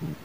うん。